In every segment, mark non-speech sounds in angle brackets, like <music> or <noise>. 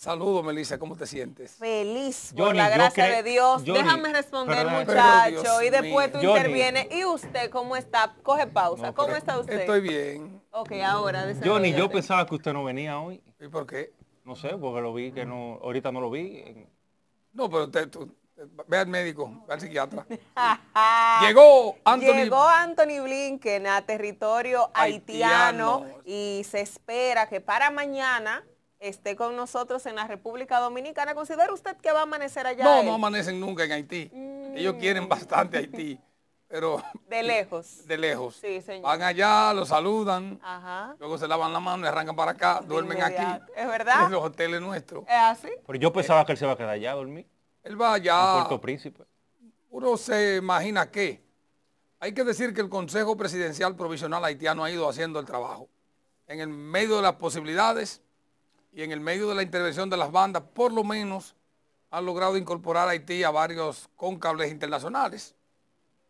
Saludos, Melissa, ¿cómo te sientes? Feliz, por la gracia de Dios. Déjame responder, muchacho, y después tú intervienes. ¿Y usted cómo está? Coge pausa. ¿Cómo está usted? Estoy bien. Ok, ahora. Johnny, yo pensaba que usted no venía hoy. ¿Y por qué? No sé, porque lo vi que no, ahorita no lo vi. No, pero usted, ve al médico, ve al psiquiatra. <laughs> Llegó Anthony. Llegó Anthony Blinken a territorio haitiano y se espera que para mañana esté con nosotros en la República Dominicana. ¿Considera usted que va a amanecer allá? No, no amanecen nunca en Haití. Ellos quieren bastante Haití. Pero, de lejos. <laughs> De lejos. Sí, señor. Van allá, lo saludan, luego se lavan la mano y arrancan para acá, duermen aquí. ¿Es verdad? En los hoteles nuestros. ¿Es así? Pero yo pensaba que él se va a quedar allá a dormir. Él va allá. En Puerto Príncipe. Uno se imagina que. Hay que decir que el Consejo Presidencial Provisional Haitiano ha ido haciendo el trabajo. En el medio de las posibilidades, y en el medio de la intervención de las bandas, por lo menos han logrado incorporar a Haití a varios cóncables internacionales.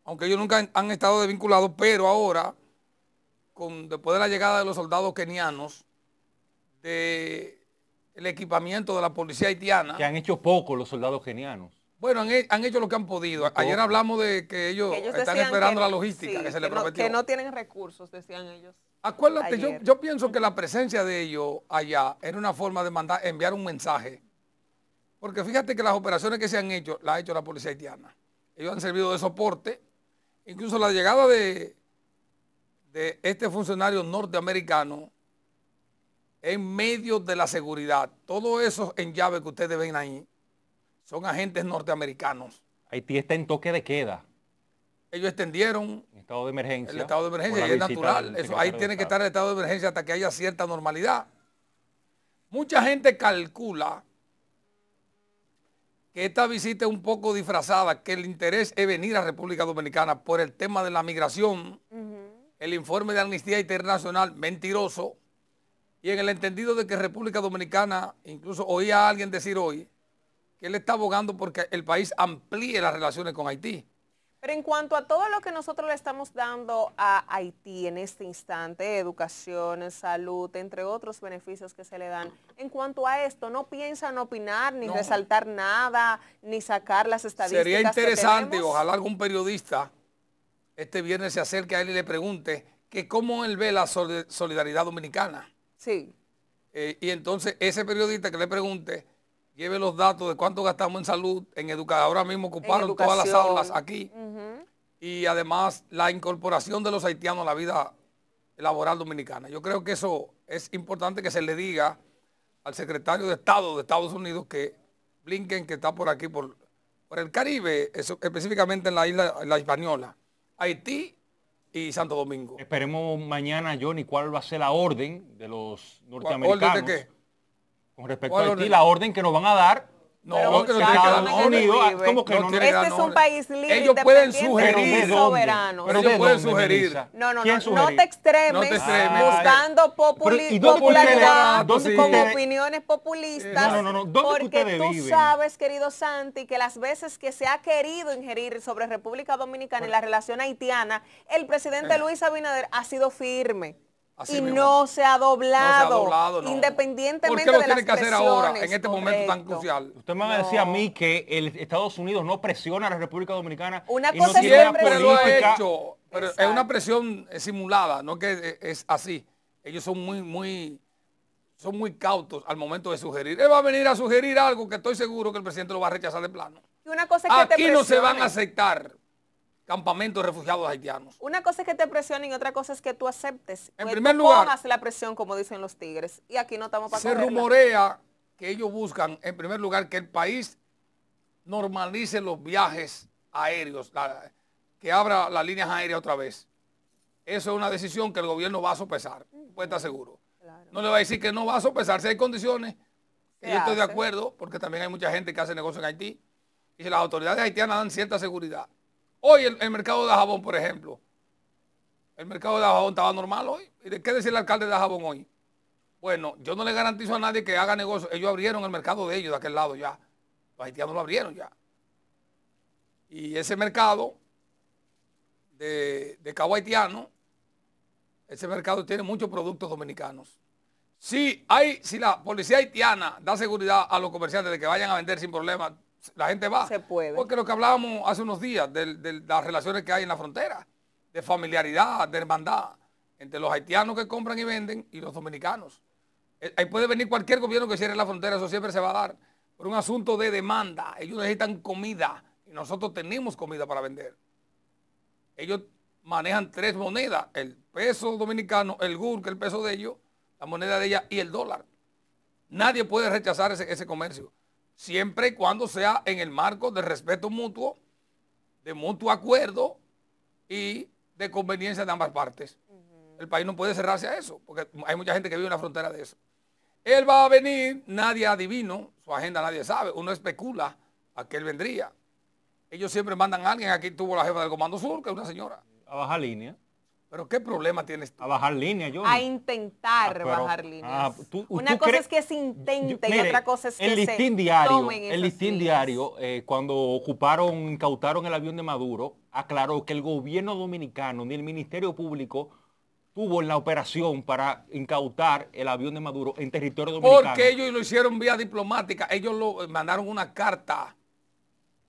Aunque ellos nunca han estado desvinculados, pero ahora, con, después de la llegada de los soldados kenianos, de el equipamiento de la policía haitiana. Que han hecho poco los soldados kenianos. Bueno, han, hecho lo que han podido. Ayer hablamos de que ellos, están esperando la logística que, se les prometió. que no tienen recursos, decían ellos. Acuérdate, yo, yo, pienso que la presencia de ellos allá era una forma de mandar, enviar un mensaje. Porque fíjate que las operaciones que se han hecho, las ha hecho la policía haitiana. Ellos han servido de soporte. Incluso la llegada de, de este funcionario norteamericano en medio de la seguridad. Todos esos en llave que ustedes ven ahí son agentes norteamericanos. Haití está en toque de queda ellos extendieron el estado de emergencia. El estado de emergencia, y es natural. Eso, ahí tiene que estar el estado de emergencia hasta que haya cierta normalidad. Mucha gente calcula que esta visita es un poco disfrazada, que el interés es venir a República Dominicana por el tema de la migración, el informe de Amnistía Internacional mentiroso, y en el entendido de que República Dominicana, incluso oía a alguien decir hoy, que él está abogando porque el país amplíe las relaciones con Haití. Pero en cuanto a todo lo que nosotros le estamos dando a Haití en este instante, educación, salud, entre otros beneficios que se le dan, en cuanto a esto, ¿no piensan opinar, ni resaltar nada, ni sacar las estadísticas Sería interesante, ojalá algún periodista este viernes se acerque a él y le pregunte que cómo él ve la solidaridad dominicana. Sí. Eh, y entonces ese periodista que le pregunte lleve los datos de cuánto gastamos en salud, en educación. Ahora mismo ocuparon todas las aulas aquí. Y además la incorporación de los haitianos a la vida laboral dominicana. Yo creo que eso es importante que se le diga al secretario de Estado de Estados Unidos que Blinken, que está por aquí, por, por el Caribe, específicamente en la isla la Española, Haití y Santo Domingo. Esperemos mañana, Johnny, cuál va a ser la orden de los norteamericanos. ¿Orden de qué? Con respecto a Haití, la orden que nos van a dar. No, no que no tiene que dar. Unidos, ¿cómo que no, Este es un país libre, ellos pueden sugerir, soberano. Pero ellos pueden sugerir. No, no, no, no te extremes, buscando popularidad como opiniones populistas. No, no, no, porque tú sabes, querido Santi, que las veces que se ha querido ingerir sobre República Dominicana y la relación haitiana, el presidente eh. Luis Abinader ha sido firme y no se ha doblado, independientemente ¿Por qué lo tiene que hacer ahora, en este momento tan crucial? Usted me va a decir a mí que el Estados Unidos no presiona a la República Dominicana una cosa y siempre lo ha hecho, pero es una presión simulada, no que es así. Ellos son muy, muy, son muy cautos al momento de sugerir. Él va a venir a sugerir algo que estoy seguro que el presidente lo va a rechazar de plano. una cosa Aquí no se van a aceptar campamentos de refugiados haitianos. Una cosa es que te presionen y otra cosa es que tú aceptes. En primer lugar, la presión, como dicen los tigres. Y aquí no estamos para Se rumorea que ellos buscan, en primer lugar, que el país normalice los viajes aéreos, que abra las líneas aéreas otra vez. Eso es una decisión que el gobierno va a sopesar, puede estar seguro. No le va a decir que no va a sopesar si hay condiciones. yo estoy de acuerdo, porque también hay mucha gente que hace negocio en Haití. Y si las autoridades haitianas dan cierta seguridad, Hoy el, mercado de jabón, por ejemplo, el mercado de jabón estaba normal hoy. ¿Y de qué decir el alcalde de jabón hoy? Bueno, yo no le garantizo a nadie que haga negocio. Ellos abrieron el mercado de ellos de aquel lado ya. Los haitianos lo abrieron ya. Y ese mercado de, de cabo haitiano, ese mercado tiene muchos productos dominicanos. Si, hay, si la policía haitiana da seguridad a los comerciantes de que vayan a vender sin problema, la gente va. Se puede. Porque lo que hablábamos hace unos días de, las relaciones que hay en la frontera, de familiaridad, de hermandad, entre los haitianos que compran y venden y los dominicanos. Eh, ahí puede venir cualquier gobierno que cierre la frontera, eso siempre se va a dar. Por un asunto de demanda. Ellos necesitan comida y nosotros tenemos comida para vender. Ellos manejan tres monedas, el peso dominicano, el GUR, que es el peso de ellos, la moneda de ella y el dólar. Nadie puede rechazar ese, comercio, siempre y cuando sea en el marco de respeto mutuo, de mutuo acuerdo y de conveniencia de ambas partes. El país no puede cerrarse a eso, porque hay mucha gente que vive en la frontera de eso. Él va a venir, nadie adivino, su agenda nadie sabe, uno especula a que él vendría. Ellos siempre mandan a alguien, aquí tuvo la jefa del Comando Sur, que es una señora. A bajar línea. Pero ¿qué problema tienes tú? A bajar línea, yo. A intentar ah, bajar líneas. Ah, una cosa es que se intente y otra cosa es que el listín diario, El listín diario, eh, cuando ocuparon, incautaron el avión de Maduro, aclaró que el gobierno dominicano ni el Ministerio Público tuvo la operación para incautar el avión de Maduro en territorio dominicano. Porque ellos lo hicieron vía diplomática. Ellos lo mandaron una carta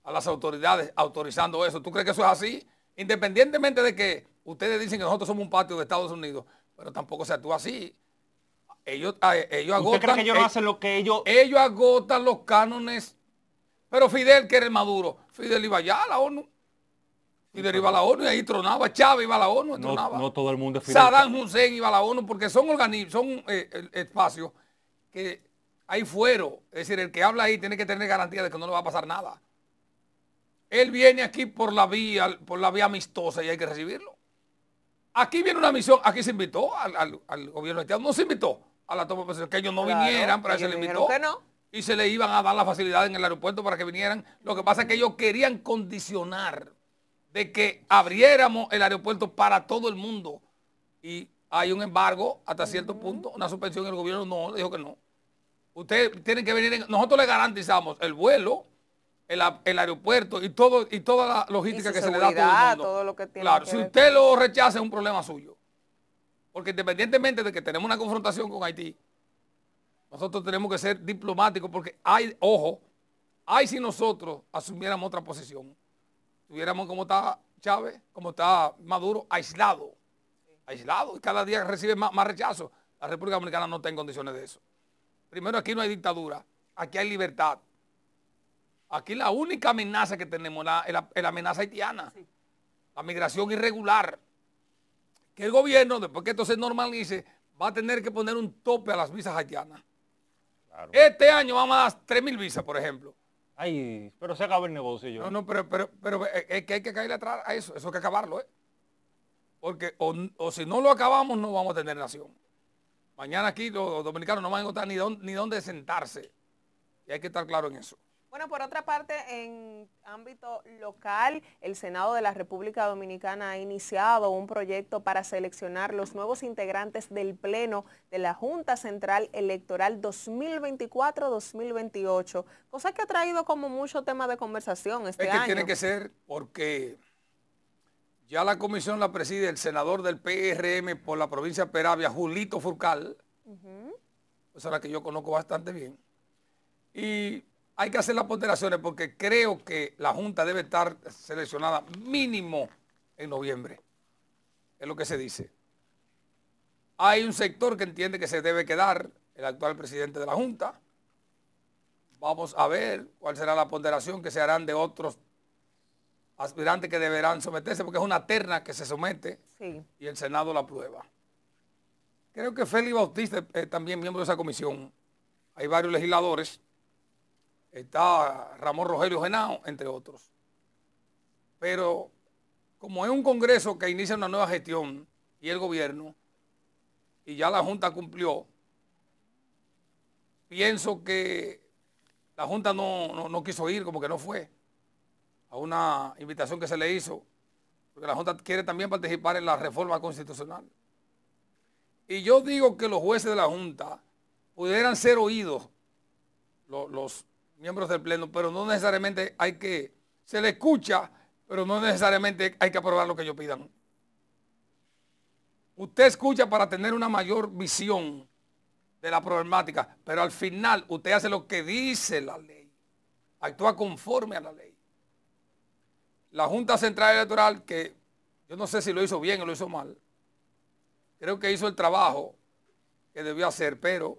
a las autoridades autorizando eso. ¿Tú crees que eso es así? Independientemente de que ustedes dicen que nosotros somos un patio de Estados Unidos, pero tampoco se actúa así. Ellos, ellos agotan. ¿Usted cree que ellos no hacen lo que ellos. Ellos agotan los cánones. Pero Fidel, que era el Maduro, Fidel iba allá a la ONU. Fidel iba a la ONU y ahí tronaba. Chávez iba a la ONU y tronaba. No, todo el mundo es Fidel. Saddam Hussein iba a la ONU porque son organismos, son eh, espacios que hay fuero. Es decir, el que habla ahí tiene que tener garantía de que no le va a pasar nada. Él viene aquí por la vía, por la vía amistosa y hay que recibirlo. Aquí viene una misión, aquí se invitó al, gobierno haitiano, no se invitó a la toma de que ellos no vinieran, pero se le invitó. Y se le iban a dar la facilidad en el aeropuerto para que vinieran. Lo que pasa es que ellos querían condicionar de que abriéramos el aeropuerto para todo el mundo. Y hay un embargo hasta cierto punto, una suspensión, el gobierno no, dijo que no. Ustedes tienen que venir, nosotros le garantizamos el vuelo, el, aeropuerto y todo y toda la logística que se le da a todo el mundo. Todo lo que tiene claro, si usted lo rechaza es un problema suyo. Porque independientemente de que tenemos una confrontación con Haití, nosotros tenemos que ser diplomáticos porque hay, ojo, hay si nosotros asumiéramos otra posición, tuviéramos como está Chávez, como está Maduro, aislado, aislado, y cada día recibe más, más rechazo. La República Dominicana no está en condiciones de eso. Primero, aquí no hay dictadura, aquí hay libertad. Aquí la única amenaza que tenemos es la, amenaza haitiana. La migración irregular. Que el gobierno, después que esto se normalice, va a tener que poner un tope a las visas haitianas. Este año vamos a dar 3 mil visas, por ejemplo. Ay, pero se acaba el negocio yo. No, no, pero, pero, pero es que hay que caerle atrás a eso. Eso hay que acabarlo, ¿eh? Porque o, si no lo acabamos, no vamos a tener nación. Mañana aquí los, dominicanos no van a encontrar ni ni dónde sentarse. Y hay que estar claro en eso. Bueno, por otra parte, en ámbito local, el Senado de la República Dominicana ha iniciado un proyecto para seleccionar los nuevos integrantes del Pleno de la Junta Central Electoral 2024-2028, cosa que ha traído como mucho tema de conversación este es que Tiene que ser porque ya la comisión la preside el senador del PRM por la provincia de Peravia, Julito Furcal, uh es la que yo conozco bastante bien. Y hay que hacer las ponderaciones porque creo que la Junta debe estar seleccionada mínimo en noviembre. Es lo que se dice. Hay un sector que entiende que se debe quedar el actual presidente de la Junta. Vamos a ver cuál será la ponderación que se harán de otros aspirantes que deberán someterse, porque es una terna que se somete y el Senado la aprueba. Creo que Félix Bautista es también miembro de esa comisión. Hay varios legisladores está Ramón Rogelio Genao, entre otros. Pero como es un congreso que inicia una nueva gestión y el gobierno, y ya la Junta cumplió, pienso que la Junta no, no, quiso ir, como que no fue, a una invitación que se le hizo, porque la Junta quiere también participar en la reforma constitucional. Y yo digo que los jueces de la Junta pudieran ser oídos, los miembros del Pleno, pero no necesariamente hay que, se le escucha, pero no necesariamente hay que aprobar lo que ellos pidan. Usted escucha para tener una mayor visión de la problemática, pero al final usted hace lo que dice la ley, actúa conforme a la ley. La Junta Central Electoral, que yo no sé si lo hizo bien o lo hizo mal, creo que hizo el trabajo que debió hacer, pero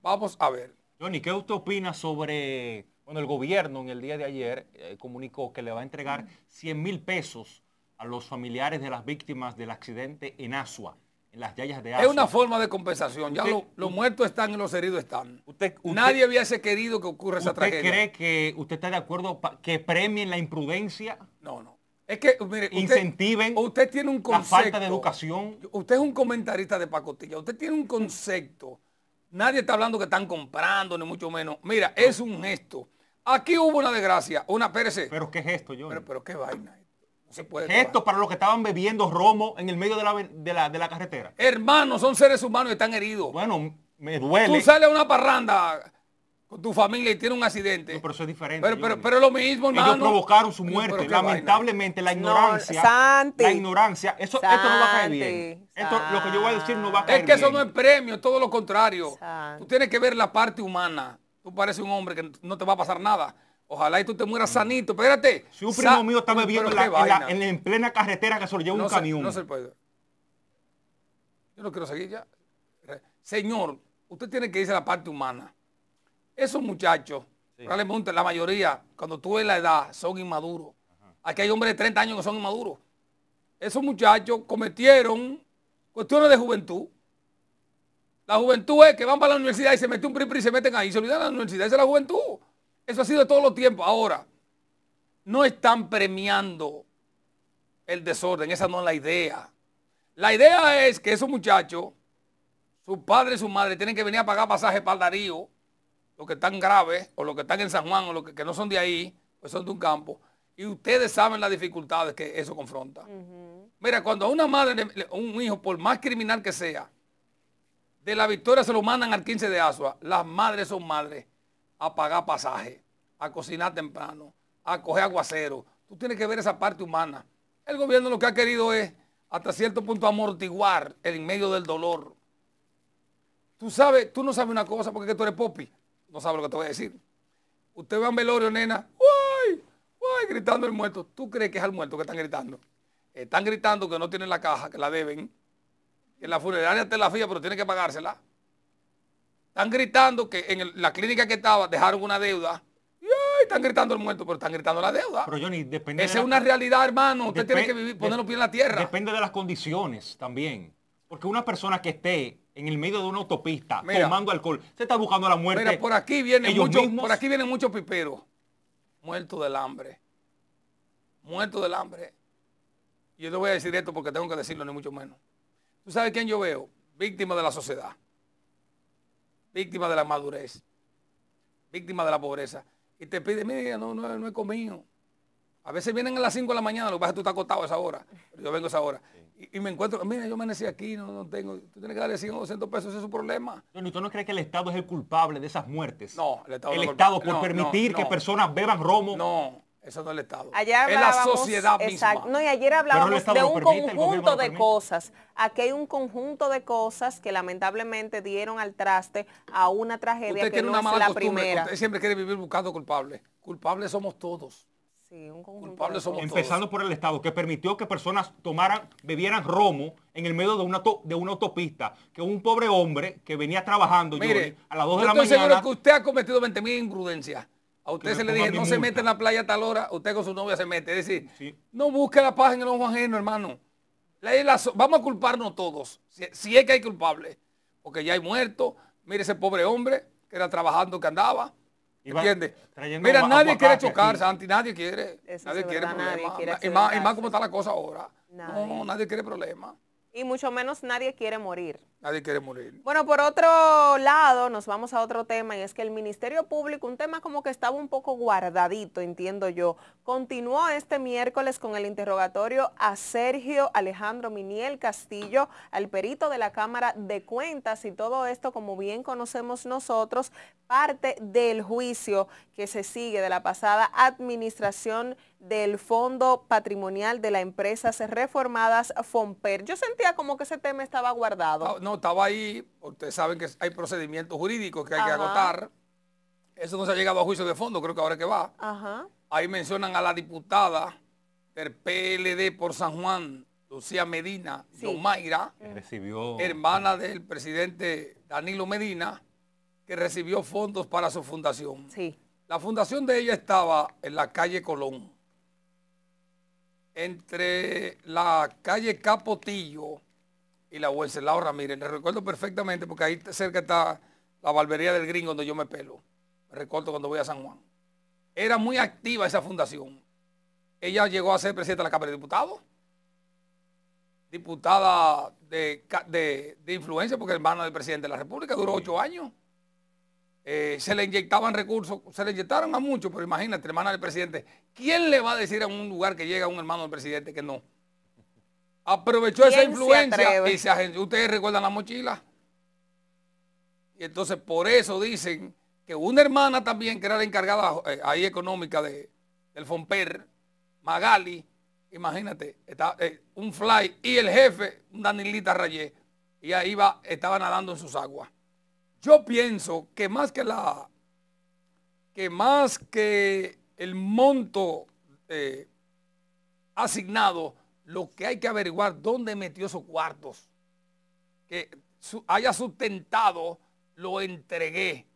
vamos a ver. Johnny, ¿qué usted opina sobre, bueno, el gobierno en el día de ayer eh, comunicó que le va a entregar 100 mil pesos a los familiares de las víctimas del accidente en Asua, en las yayas de Asua? Es una forma de compensación, ya los muertos están y los heridos están. Usted, Nadie hubiese querido que ocurra esa tragedia. ¿Usted cree que usted está de acuerdo que premien la imprudencia? No, no. Es que, mire, incentiven usted tiene un concepto, la falta de educación. Usted es un comentarista de pacotilla. Usted tiene un concepto Nadie está hablando que están comprando, ni mucho menos. Mira, es un gesto. Aquí hubo una desgracia, una Pérez. ¿Pero qué gesto, yo? Pero, pero qué vaina. No se puede gesto para los que estaban bebiendo romo en el medio de la, de la, carretera. Hermanos, son seres humanos y están heridos. Bueno, me duele. Tú sales a una parranda con tu familia y tiene un accidente. No, pero eso es diferente. Pero, pero, pero, lo mismo, hermano. Ellos provocaron su muerte. Lamentablemente, la ignorancia. la ignorancia. Eso, esto no va a caer bien. Esto, lo que yo voy a decir no va a caer bien. Es que eso no es premio, es todo lo contrario. Tú tienes que ver la parte humana. Tú pareces un hombre que no te va a pasar nada. Ojalá y tú te mueras sanito. Espérate. Si un primo mío está bebiendo en, en, plena carretera que se lo lleva un camión. No se puede. Yo no quiero seguir ya. Señor, usted tiene que irse a la parte humana. Esos muchachos, probablemente la mayoría, cuando tú ves la edad, son inmaduros. Aquí hay hombres de 30 años que son inmaduros. Esos muchachos cometieron cuestiones de juventud. La juventud es que van para la universidad y se meten un PRI y se meten ahí. Se olvidan de la universidad. Esa es la juventud. Eso ha sido de todos los tiempos. Ahora, no están premiando el desorden. Esa no es la idea. La idea es que esos muchachos, sus padres y su madre, tienen que venir a pagar pasaje para el Darío los que están graves o los que están en San Juan o los que, no son de ahí, pues son de un campo. Y ustedes saben las dificultades que eso confronta. Mira, cuando a una madre, un hijo, por más criminal que sea, de la victoria se lo mandan al 15 de Asua, las madres son madres a pagar pasaje, a cocinar temprano, a coger aguacero. Tú tienes que ver esa parte humana. El gobierno lo que ha querido es, hasta cierto punto, amortiguar el en medio del dolor. Tú sabes, tú no sabes una cosa porque tú eres popi no sabe lo que te voy a decir. Usted va a un velorio, nena, ¡uy! ¡uy! gritando el muerto. ¿Tú crees que es al muerto que están gritando? Están gritando que no tienen la caja, que la deben, que la funeraria te la fía, pero tiene que pagársela. Están gritando que en la clínica que estaba dejaron una deuda. Y están gritando el muerto, pero están gritando la deuda. Pero Johnny, depende Esa es una realidad, hermano. Usted tiene que vivir, poner los pies en la tierra. Depende de las condiciones también. Porque una persona que esté en el medio de una autopista tomando alcohol, se está buscando la muerte. Mira, por aquí vienen muchos, por aquí vienen muchos piperos muertos del hambre. Muertos del hambre. Yo le voy a decir esto porque tengo que decirlo, ni mucho menos. ¿Tú sabes quién yo veo? Víctima de la sociedad. Víctima de la madurez. Víctima de la pobreza. Y te pide, mira, no, no, no he comido. A veces vienen a las 5 de la mañana, lo que pasa es que tú estás acostado a esa hora. yo vengo a esa hora y, me encuentro, mira, yo amanecí aquí, no, no tengo, tú tienes que darle 100 o 200 pesos, ese es su problema. ¿Y tú no crees que el Estado es el culpable de esas muertes? No, el Estado El Estado por permitir que personas beban romo. No, eso no es el Estado. es la sociedad misma. No, y ayer hablábamos de un conjunto de cosas. Aquí hay un conjunto de cosas que lamentablemente dieron al traste a una tragedia que no es la primera. Usted siempre quiere vivir buscando culpables. Culpables somos todos. Sí, un Empezando por el Estado, que permitió que personas tomaran, bebieran romo en el medio de una, de una autopista, que un pobre hombre que venía trabajando a las 2 de la mañana... Estoy seguro que usted ha cometido 20 mil imprudencias. A usted se le dije, no se mete en la playa a tal hora, usted con su novia se mete. Es decir, no busque la paz en el ojo ajeno, hermano. vamos a culparnos todos, si, es que hay culpables. Porque ya hay muertos. Mire ese pobre hombre que era trabajando, que andaba ¿Entiendes? Mira, nadie quiere chocar, Santi, nadie quiere. nadie quiere problemas. y, más, y más como está la cosa ahora. No, nadie quiere problemas. Y mucho menos nadie quiere morir. Nadie quiere morir. Bueno, por otro lado, nos vamos a otro tema y es que el Ministerio Público, un tema como que estaba un poco guardadito, entiendo yo, continuó este miércoles con el interrogatorio a Sergio Alejandro Miniel Castillo, al perito de la Cámara de Cuentas y todo esto, como bien conocemos nosotros, parte del juicio que se sigue de la pasada administración del Fondo Patrimonial de las Empresas Reformadas FOMPER. Yo sentía como que ese tema estaba guardado. No, estaba ahí. Ustedes saben que hay procedimientos jurídicos que hay que agotar. Eso no se ha llegado a juicio de fondo, creo que ahora que va. Ahí mencionan a la diputada del PLD por San Juan, Lucía Medina, sí. Mayra, recibió... hermana del presidente Danilo Medina, que recibió fondos para su fundación. Sí. La fundación de ella estaba en la calle Colón, entre la calle Capotillo y la Wenceslao Ramírez. Le recuerdo perfectamente porque ahí cerca está la barbería del gringo donde yo me pelo. Me recuerdo cuando voy a San Juan. Era muy activa esa fundación. Ella llegó a ser presidenta de la Cámara de Diputados diputada de, influencia, porque hermana del presidente de la República, duró ocho años. Eh, se le inyectaban recursos, se le inyectaron a muchos, pero imagínate, hermana del presidente, ¿quién le va a decir a un lugar que llega un hermano del presidente que no? Aprovechó esa influencia y se. ¿Ustedes recuerdan la mochila? Y entonces por eso dicen que una hermana también, que era la encargada eh, ahí económica de, del FOMPER, Magali, imagínate, está, eh, un fly y el jefe, un Danilita Rayé, y ahí va, estaba nadando en sus aguas. Yo pienso que más que la, que más que el monto eh, asignado, lo que hay que averiguar dónde metió esos cuartos, que haya sustentado, lo entregué.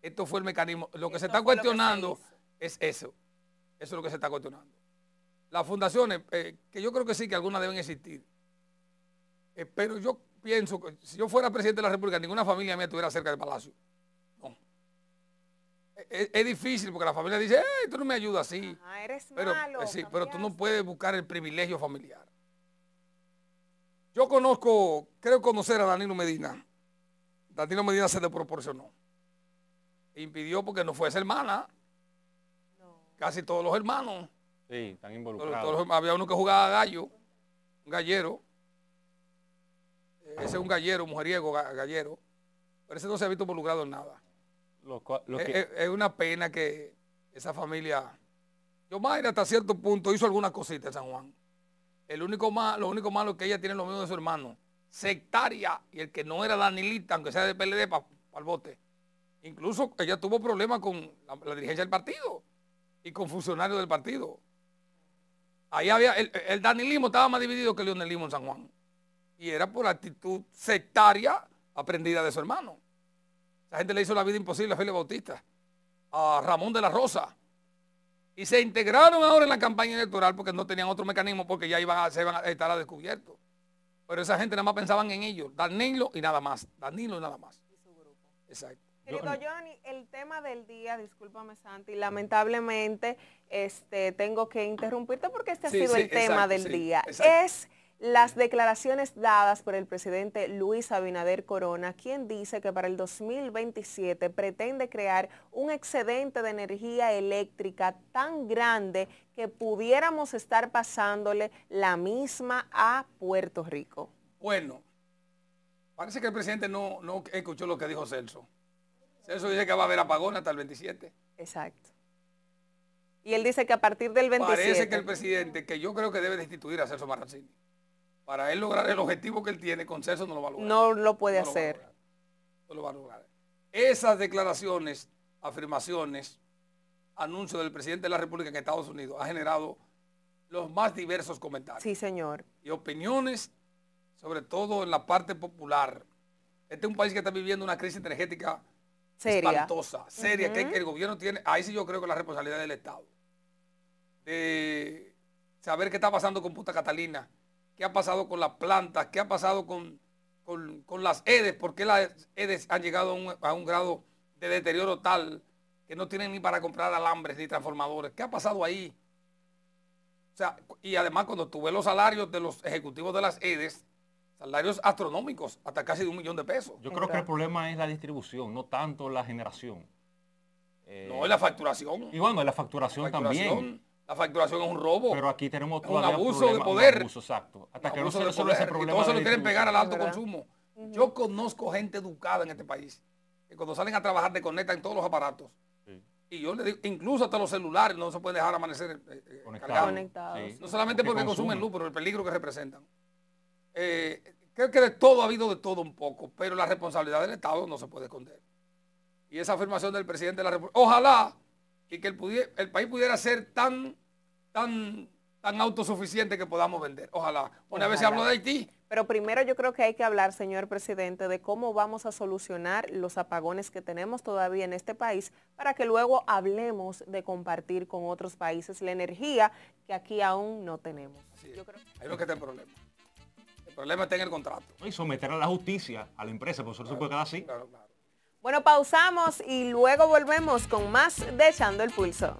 Esto fue el mecanismo. Lo que se está cuestionando es eso. Eso es lo que se está cuestionando las fundaciones, eh, que yo creo que sí, que algunas deben existir. Eh, pero yo pienso que si yo fuera presidente de la República, ninguna familia mía estuviera cerca del palacio. No. Es, difícil porque la familia dice, hey, tú no me ayudas así. eres pero, malo, eh, sí, pero tú no puedes buscar el privilegio familiar. Yo conozco, creo conocer a Danilo Medina. Danilo Medina se desproporcionó. Impidió porque no fuese hermana. Casi todos los hermanos Sí, están involucrados. había uno que jugaba gallo, un gallero. Ese es un gallero, mujeriego, gallero. Pero ese no se ha visto involucrado en nada. es, una pena que esa familia... Yo Mayra hasta cierto punto hizo algunas cositas en San Juan. El único lo único malo es que ella tiene lo mismo de su hermano. Sectaria y el que no era Danilita, aunque sea de PLD, para el bote. Incluso ella tuvo problemas con la dirigencia del partido y con funcionarios del partido. Ahí había, el, el danilismo estaba más dividido que el leonelismo en San Juan. Y era por actitud sectaria aprendida de su hermano. Esa gente le hizo la vida imposible a Félix Bautista, a Ramón de la Rosa. Y se integraron ahora en la campaña electoral porque no tenían otro mecanismo porque ya iban a, se iban a estar a descubierto. Pero esa gente nada más pensaban en ellos, Danilo y nada más. Danilo y nada más. Y su grupo. Exacto. Querido Johnny, el tema del día, discúlpame Santi, lamentablemente este, tengo que interrumpirte porque este ha sido el tema del día. Es las declaraciones dadas por el presidente Luis Abinader Corona, quien dice que para el 2027 pretende crear un excedente de energía eléctrica tan grande que pudiéramos estar pasándole la misma a Puerto Rico. Bueno, parece que el presidente no, no escuchó lo que dijo Celso. Eso dice que va a haber apagón hasta el 27. Exacto. Y él dice que a partir del 27. Parece que el presidente, que yo creo que debe destituir a Celso Marrancini. Para él lograr el objetivo que él tiene, con Celso no lo va a lograr. No lo puede hacer. no lo va a lograr. Esas declaraciones, afirmaciones, anuncios del presidente de la República en Estados Unidos ha generado los más diversos comentarios. Sí, señor. Y opiniones, sobre todo en la parte popular. Este es un país que está viviendo una crisis energética seria. espantosa, seria, que, el gobierno tiene, ahí sí yo creo que la responsabilidad del Estado. De saber qué está pasando con Punta Catalina, qué ha pasado con las plantas, qué ha pasado con, con, las EDES, por qué las EDES han llegado a un, grado de deterioro tal que no tienen ni para comprar alambres ni transformadores. ¿Qué ha pasado ahí? O sea, y además cuando tuve los salarios de los ejecutivos de las EDES, salarios astronómicos, hasta casi de un millón de pesos. Yo creo que el problema es la distribución, no tanto la generación. Eh, no, es la facturación. Y bueno, la facturación, también. La facturación es un robo. Pero aquí tenemos un abuso de poder. abuso, exacto. Hasta que no se resuelve ese problema. Y todo se lo quieren pegar al alto consumo. Yo conozco gente educada en este país que cuando salen a trabajar desconectan todos los aparatos. Y yo le digo, incluso hasta los celulares no se pueden dejar amanecer eh, eh, conectados. No solamente porque consumen luz, pero el peligro que representan. Eh, creo que de todo ha habido de todo un poco, pero la responsabilidad del Estado no se puede esconder. Y esa afirmación del presidente de la República, ojalá y que el, el país pudiera ser tan, tan, tan autosuficiente que podamos vender. Ojalá. Una vez se habló de Haití, pero primero yo creo que hay que hablar, señor presidente, de cómo vamos a solucionar los apagones que tenemos todavía en este país para que luego hablemos de compartir con otros países la energía que aquí aún no tenemos. Yo creo... Ahí lo que está el problema. El problema está en el contrato. Y someter a la justicia a la empresa, por eso se puede quedar así. Bueno, pausamos y luego volvemos con más de Echando el Pulso.